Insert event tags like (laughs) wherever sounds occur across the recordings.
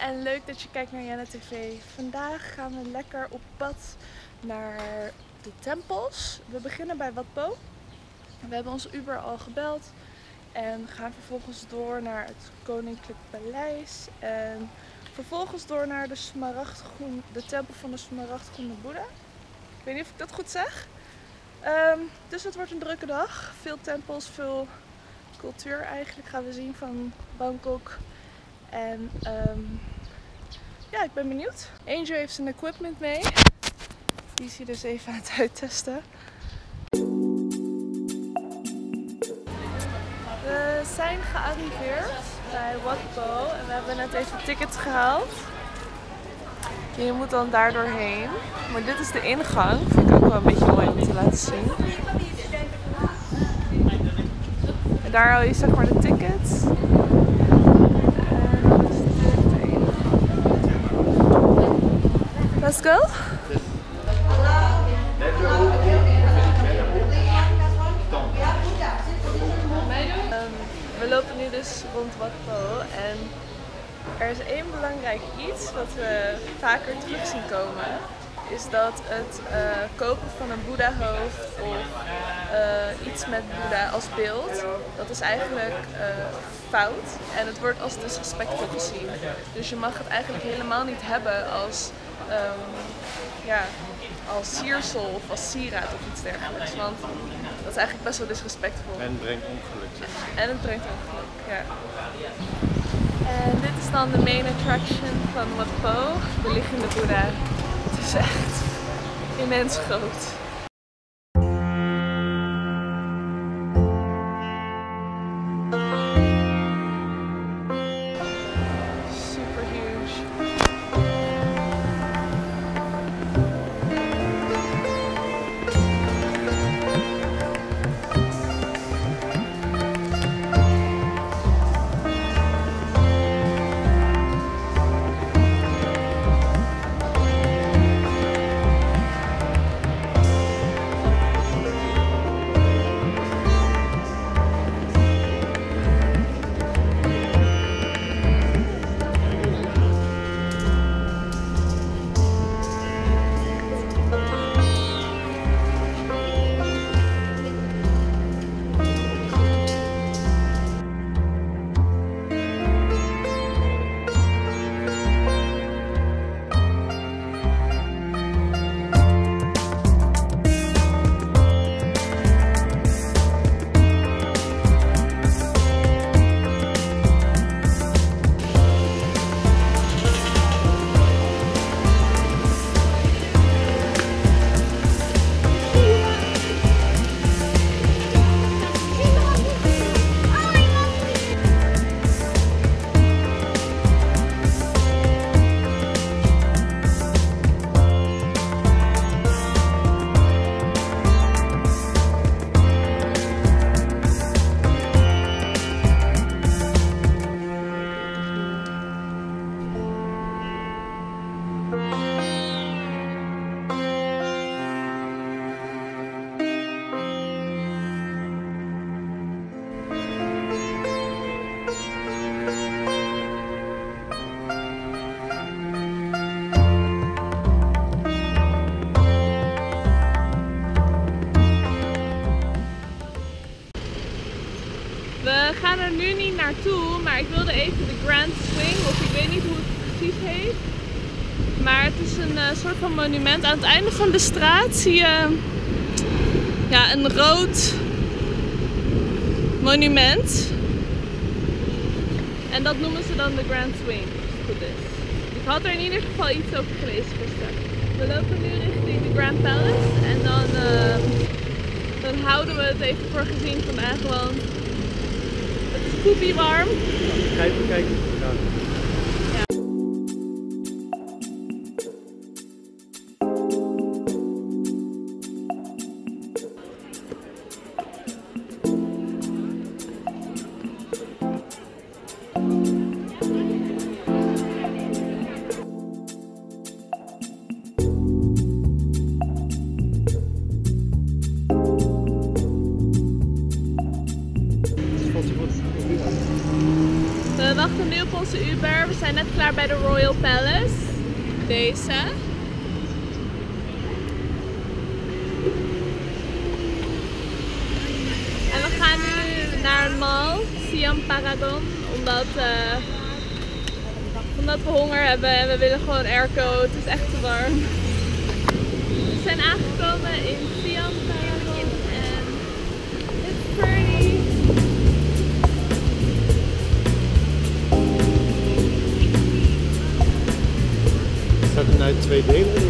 En leuk dat je kijkt naar Jana TV. Vandaag gaan we lekker op pad naar de tempels. We beginnen bij Wat Po. We hebben ons Uber al gebeld en gaan vervolgens door naar het Koninklijk Paleis. En vervolgens door naar de, smaragdgroen, de tempel van de smaragdgroene Boeddha. Ik weet niet of ik dat goed zeg. Ehm, dus het wordt een drukke dag. Veel tempels, veel cultuur eigenlijk gaan we zien van Bangkok. En ehm, ja, ik ben benieuwd. Angel heeft zijn equipment mee. Die is hij dus even aan het uittesten. We zijn gearriveerd bij Watpo en we hebben net even tickets gehaald. Je moet dan daar doorheen. Maar dit is de ingang. Vind ik ook wel een beetje mooi om te laten zien. En daar haal je zeg maar de tickets. Let's go. Ehm, we lopen nu dus rond Watpo en er is één belangrijk iets wat we vaker terug zien komen. Is dat het eh, kopen van een Boeddha-hoofd of eh, iets met Boeddha als beeld, dat is eigenlijk eh, fout en het wordt als disrespectvol gezien. Dus je mag het eigenlijk helemaal niet hebben als, ehm, ja, als siersel of als sieraad of iets dergelijks. Want dat is eigenlijk best wel disrespectvol. En brengt ongeluk. En het brengt ongeluk, ja. En dit is dan de main attraction van Wat Po, de liggende Boeddha. Het is echt immens groot. Maar ik wilde even de Grand Swing, of ik weet niet hoe het precies heet. Maar het is een eh, soort van monument. Aan het einde van de straat zie je ja, een rood monument. En dat noemen ze dan de Grand Swing, goed is. Ik had er in ieder geval iets over gelezen gisteren. We lopen nu richting de Grand Palace en dan, eh, houden we het even voor gezien want poepie warm. Even kijken. Ja. We wachten wachten nu op onze Uber. We zijn net klaar bij de Royal Palace. Deze. En we gaan nu naar een mall, Siam Paragon, omdat, uh, omdat we honger hebben en we willen gewoon airco. Het is echt te warm. We zijn aangekomen in Staat er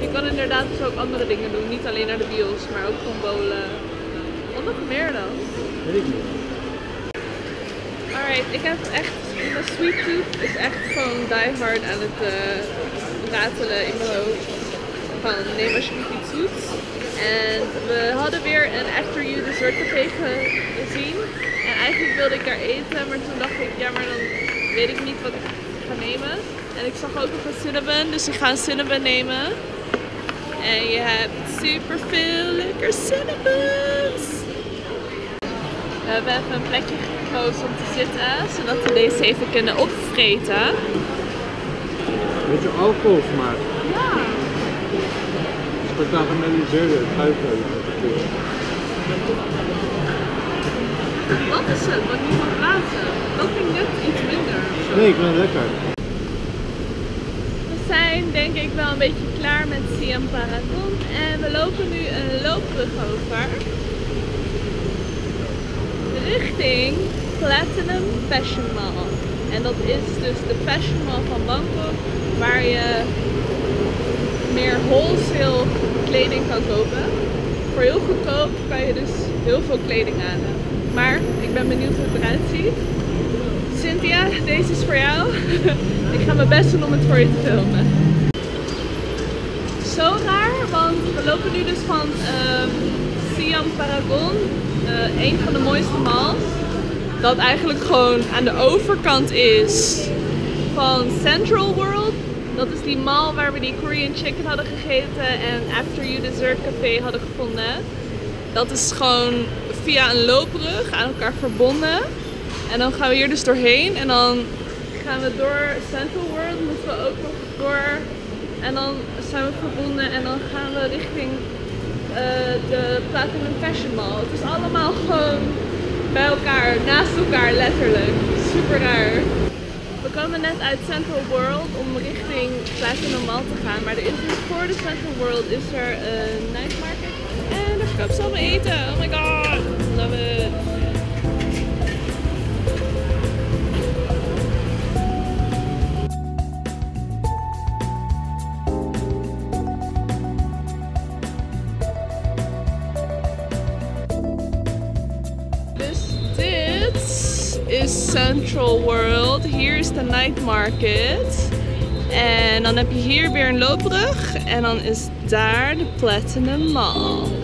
Je kan inderdaad dus ook andere dingen doen. Niet alleen naar de bios, maar ook gewoon bowlen. Wat nog meer dan? Weet ik niet. Alright, ik heb echt, mijn sweet tooth is echt gewoon die hard aan het eh, ratelen in mijn hoofd. Van neem alsjeblieft iets zoets. En we hadden weer een After You Dessert Café ge- gezien. En eigenlijk wilde ik daar eten, maar toen dacht ik, ja maar dan weet ik niet wat ik ga nemen. En ik zag ook nog een cinnamon, dus ik ga een cinnamon nemen. En je hebt super veel lekker cinnamons. We hebben even een plekje gekozen om te zitten, zodat we deze even kunnen opvreten. Beetje alcohol smaak. Ja. Gekarameliseerde guiven. Wat is het? Wat mag praten. Dat vind ik net iets minder. Nee, ik vind het lekker. Zijn denk ik wel een beetje klaar met Siam Paragon en we lopen nu een loopbrug over. Richting Platinum Fashion Mall. En dat is dus de Fashion Mall van Bangkok waar je meer wholesale kleding kan kopen. Voor heel goedkoop kan je dus heel veel kleding aan. Maar ik ben benieuwd hoe het eruit ziet. Cynthia, deze is voor jou. (laughs) ik ga mijn best doen om het voor je te filmen. Zo raar, want we lopen nu dus van ehm Siam Paragon, eh, een van de mooiste malls. Dat eigenlijk gewoon aan de overkant is van Central World. Dat is die mall waar we die Korean chicken hadden gegeten en After You Dessert Café hadden gevonden. Dat is gewoon via een loopbrug aan elkaar verbonden. En dan gaan we hier dus doorheen en dan gaan we door Central World, moeten we ook nog door. En dan zijn we verbonden en dan gaan we richting eh, de Platinum Fashion Mall. Het is allemaal gewoon bij elkaar, naast elkaar letterlijk. Super raar. We komen net uit Central World om richting Platinum Mall te gaan. Maar er is voor de Central World is er een night market. En verkopen ze allemaal eten. Oh my god. World. Hier is de night market. En dan heb je hier weer een loopbrug. En dan is daar de Platinum Mall.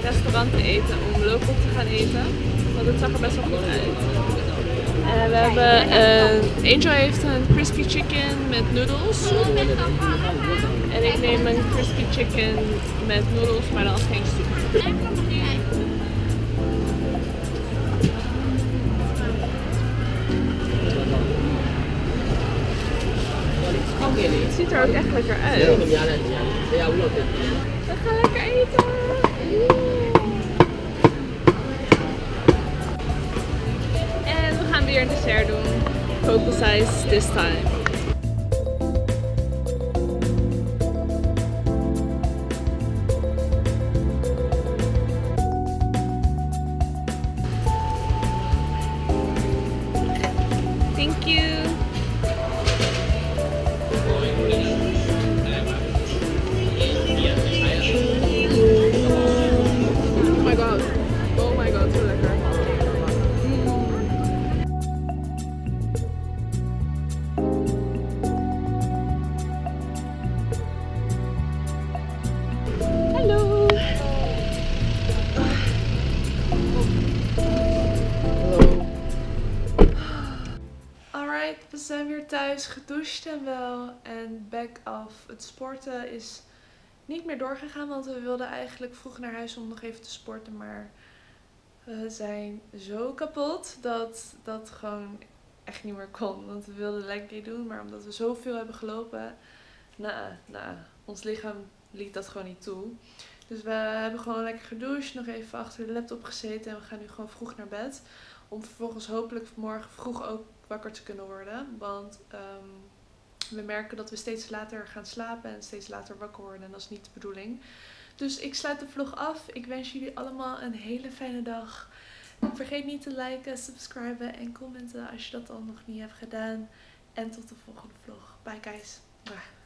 Besloten om local te gaan eten. Want het zag er best wel goed uit. En we hebben een, Angel heeft een crispy chicken met noodles. En ik neem een crispy chicken met noodles, maar dan geen soep. Het ziet er ook echt lekker uit. We gaan lekker eten. En we gaan weer een dessert doen. Cocoa size this time. Thank you. Zijn weer thuis, gedoucht en wel. En back off. Het sporten is niet meer doorgegaan, want we wilden eigenlijk vroeg naar huis om nog even te sporten. Maar we zijn zo kapot dat dat gewoon echt niet meer kon. Want we wilden lekker doen, maar omdat we zoveel hebben gelopen, nou, nou, ons lichaam liet dat gewoon niet toe. Dus we hebben gewoon lekker gedoucht, nog even achter de laptop gezeten en we gaan nu gewoon vroeg naar bed. Om vervolgens hopelijk morgen vroeg ook wakker te kunnen worden. Want ehm, we merken dat we steeds later gaan slapen en steeds later wakker worden. En dat is niet de bedoeling. Dus ik sluit de vlog af. Ik wens jullie allemaal een hele fijne dag. Vergeet niet te liken, subscriben en commenten als je dat al nog niet hebt gedaan. En tot de volgende vlog. Bye guys. Bye.